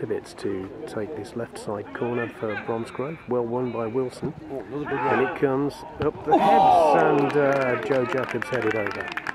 Tibbets to take this left side corner for Bromsgrove. Well won by Wilson. Oh, And it comes up the heads, and uh, Joe Jakab's headed over.